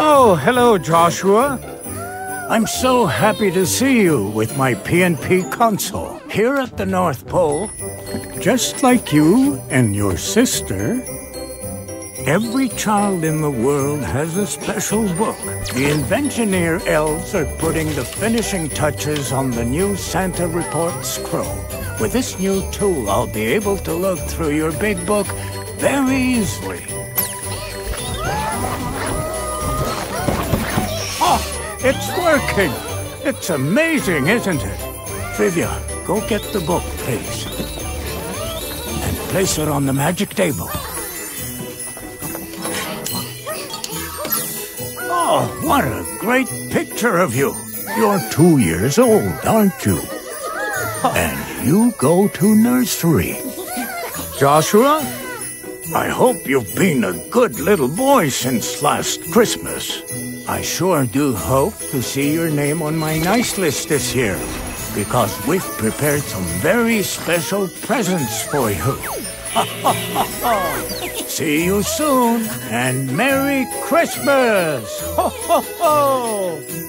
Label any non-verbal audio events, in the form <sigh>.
Oh, hello, Joshua. I'm so happy to see you with my PNP console here at the North Pole. Just like you and your sister, every child in the world has a special book. The Inventioneer elves are putting the finishing touches on the new Santa Report scroll. With this new tool, I'll be able to look through your big book very easily. It's working! It's amazing, isn't it? Trivia, go get the book, please. And place it on the magic table. Oh, what a great picture of you. You're two years old, aren't you? And you go to nursery. Joshua, I hope you've been a good little boy since last Christmas. I sure do hope to see your name on my nice list this year, because we've prepared some very special presents for you. <laughs> see you soon, and Merry Christmas! <laughs> Ho, ho, ho!